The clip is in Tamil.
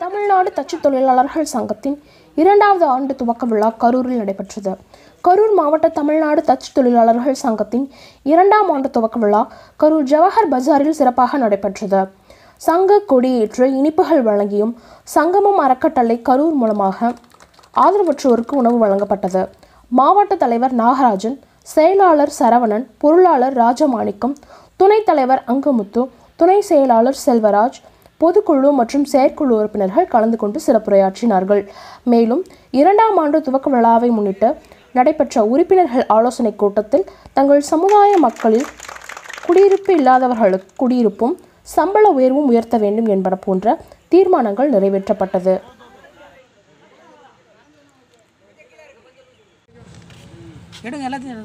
தமிழ்நாடு தச்சு தொழிலாளர்கள் சங்கத்தின் இரண்டாவது ஆண்டு துவக்க விழா கரூரில் நடைபெற்றது. கரூர் மாவட்ட தமிழ்நாடு தச்சு தொழிலாளர்கள் சங்கத்தின் இரண்டாம் ஆண்டு துவக்க விழா கரூர் ஜவஹர் பஜாரில் சிறப்பாக நடைபெற்றது. சங்க கொடியேற்று இனிப்புகள் வழங்கியும் சங்கமம் அறக்கட்டளை கரூர் மூலமாக ஆதரவற்றோருக்கு உணவு வழங்கப்பட்டது. மாவட்ட தலைவர் நாகராஜன் செயலாளர் சரவணன் பொருளாளர் ராஜமாணிக்கம் துணைத் தலைவர் அங்கமுத்து துணை செயலாளர் செல்வராஜ் பொதுக்குழு மற்றும் செயற்குழு உறுப்பினர்கள் கலந்து கொண்டு சிறப்புரையாற்றினார்கள். மேலும் இரண்டாம் ஆண்டு துவக்க விழாவை முன்னிட்டு நடைபெற்ற உறுப்பினர்கள் ஆலோசனைக் கூட்டத்தில் தங்கள் சமுதாய மக்களில் குடியிருப்பு இல்லாதவர்களுக்கு குடியிருப்பும் சம்பள உயர்வும் உயர்த்த வேண்டும் என்பன போன்ற தீர்மானங்கள் நிறைவேற்றப்பட்டது. எடுங்க எல்லாத்தையும்